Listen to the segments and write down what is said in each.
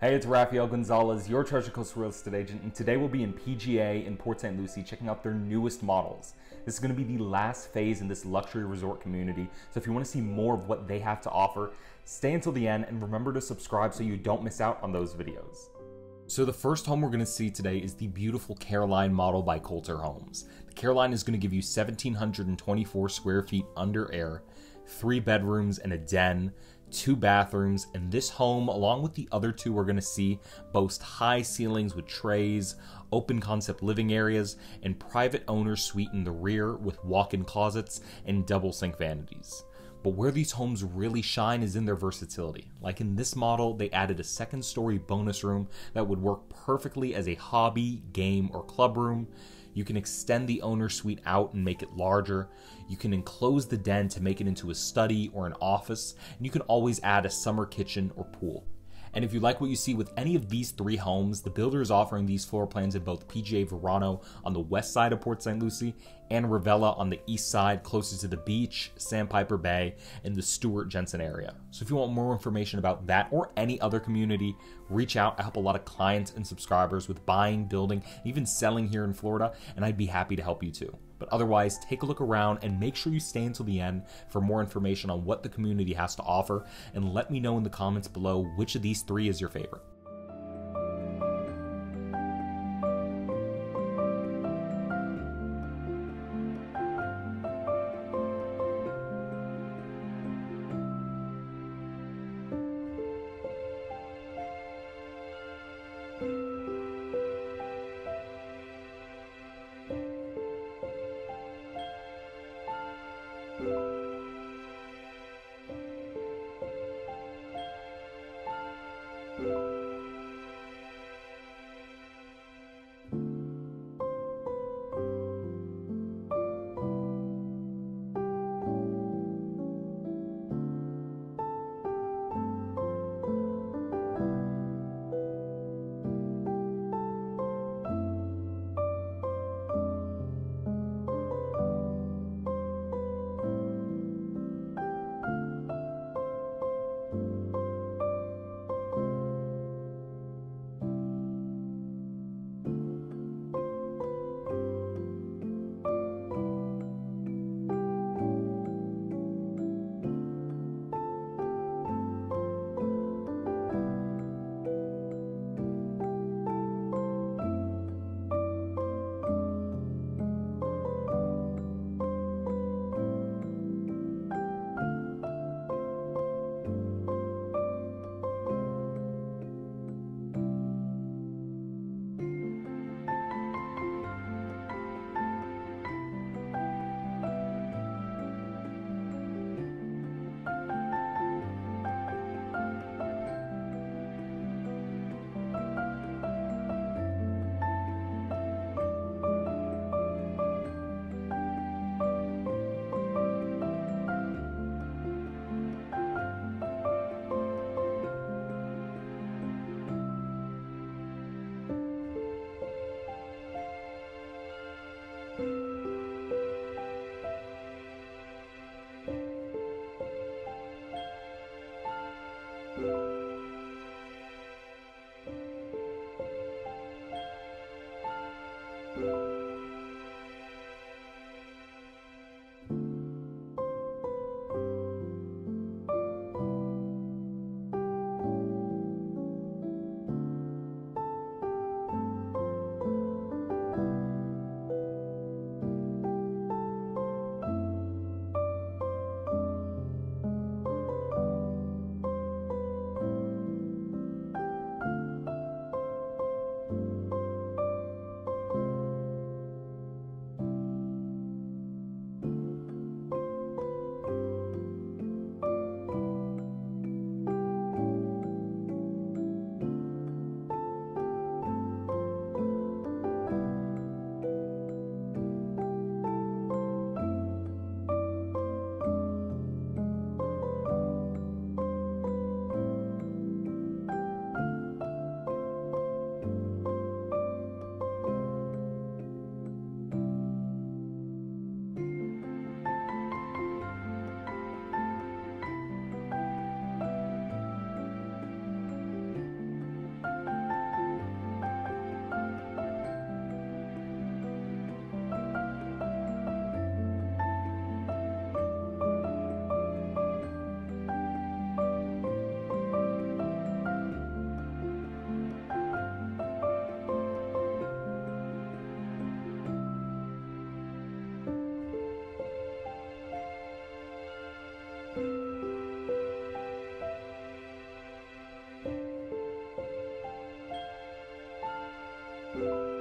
Hey, it's Raphael Gonzalez, your Treasure Coast real estate agent, and today we'll be in PGA in Port St. Lucie checking out their newest models. This is going to be the last phase in this luxury resort community, so if you want to see more of what they have to offer, stay until the end and remember to subscribe so you don't miss out on those videos. So the first home we're going to see today is the beautiful Caroline model by Kolter Homes. The Caroline is going to give you 1,724 square feet under air, three bedrooms and a den, two bathrooms, and this home, along with the other two we're going to see, boast high ceilings with trays, open concept living areas, and private owner suite in the rear with walk in closets and double sink vanities. But where these homes really shine is in their versatility. Like in this model, they added a second story bonus room that would work perfectly as a hobby, game, or club room. You can extend the owner suite out and make it larger. You can enclose the den to make it into a study or an office, and you can always add a summer kitchen or pool. And if you like what you see with any of these three homes, the builder is offering these floor plans in both PGA Verano on the west side of Port St. Lucie and Rivella on the east side, closest to the beach, Sandpiper Bay, and the Stuart Jensen area. So if you want more information about that or any other community, reach out. I help a lot of clients and subscribers with buying, building, even selling here in Florida, and I'd be happy to help you too. But otherwise, take a look around and make sure you stay until the end for more information on what the community has to offer. And let me know in the comments below which of these three is your favorite. Música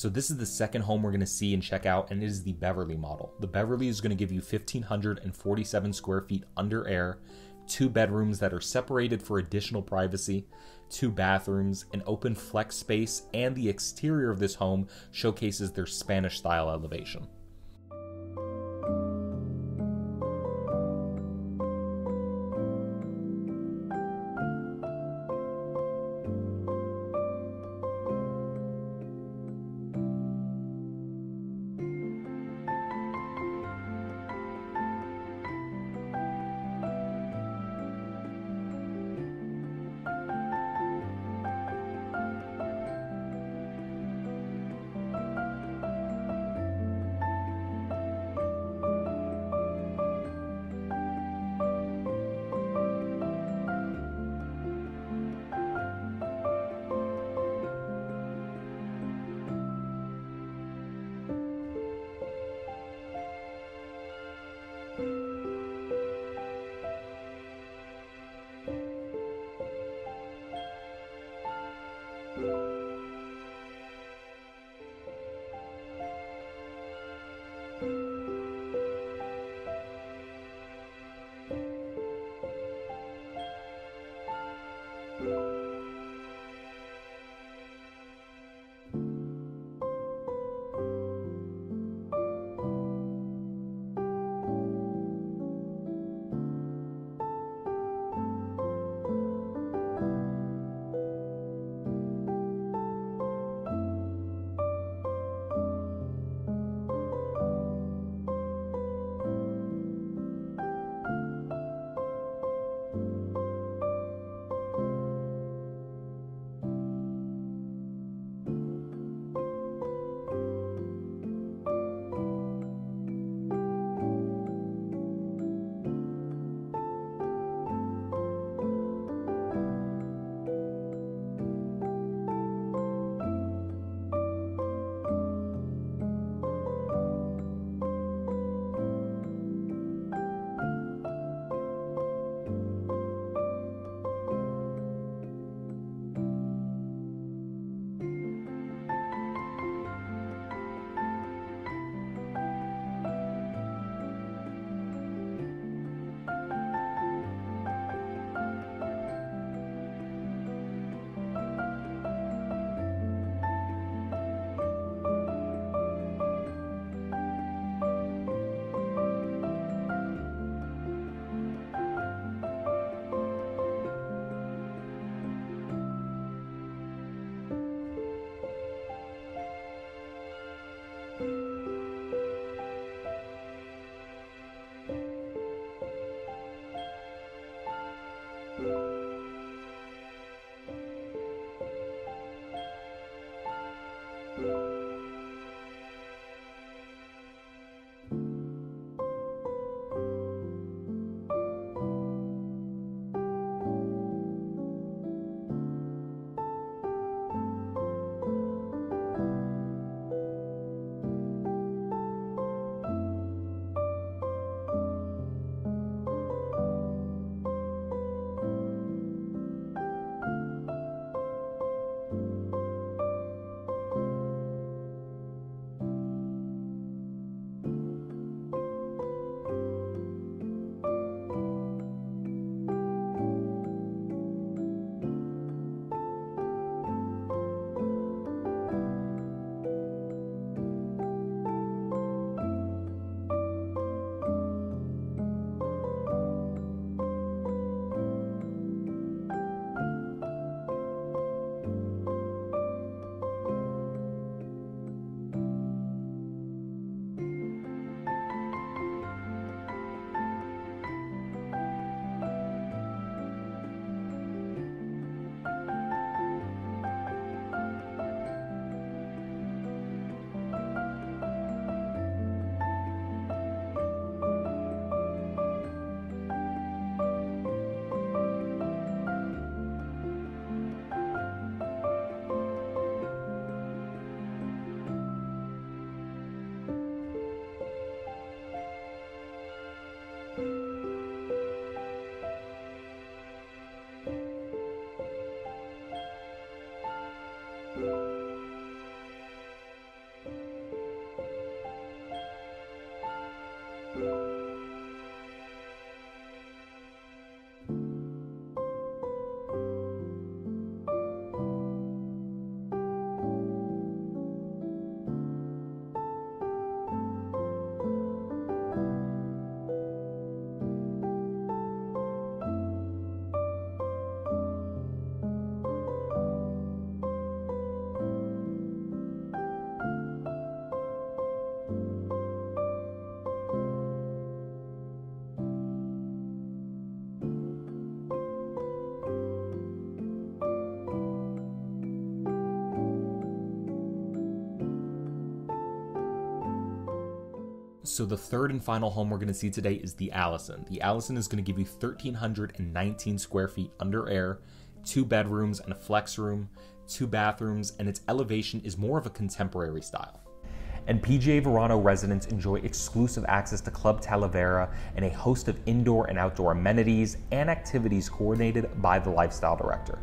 So this is the second home we're going to see and check out, and it is the Beverly model. The Beverly is going to give you 1,547 square feet under air, two bedrooms that are separated for additional privacy, two bathrooms, an open flex space, and the exterior of this home showcases their Spanish style elevation. So the third and final home we're going to see today is the Allison. The Allison is going to give you 1,319 square feet under air, two bedrooms and a flex room, two bathrooms, and its elevation is more of a contemporary style. And PGA Verano residents enjoy exclusive access to Club Talavera and a host of indoor and outdoor amenities and activities coordinated by the lifestyle director.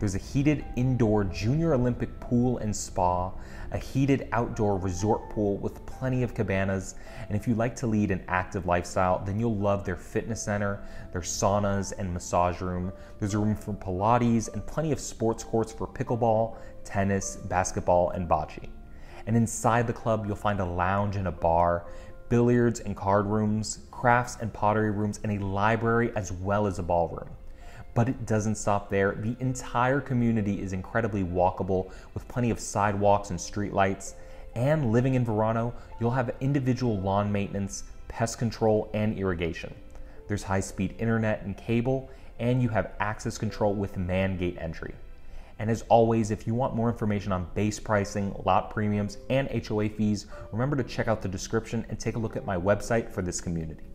There's a heated indoor junior Olympic pool and spa, a heated outdoor resort pool with plenty of cabanas. And if you like to lead an active lifestyle, then you'll love their fitness center, their saunas and massage room. There's a room for Pilates and plenty of sports courts for pickleball, tennis, basketball, and bocce. And inside the club, you'll find a lounge and a bar, billiards and card rooms, crafts and pottery rooms, and a library as well as a ballroom. But it doesn't stop there. The entire community is incredibly walkable with plenty of sidewalks and streetlights. And living in Verano, you'll have individual lawn maintenance, pest control, and irrigation. There's high speed internet and cable, and you have access control with man gate entry. And as always, if you want more information on base pricing, lot premiums, and HOA fees, remember to check out the description and take a look at my website for this community.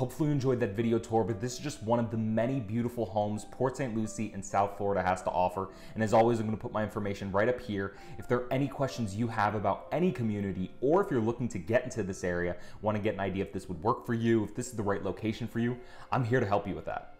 Hopefully you enjoyed that video tour, but this is just one of the many beautiful homes Port St. Lucie and South Florida has to offer. And as always, I'm gonna put my information right up here. If there are any questions you have about any community, or if you're looking to get into this area, wanna get an idea if this would work for you, if this is the right location for you, I'm here to help you with that.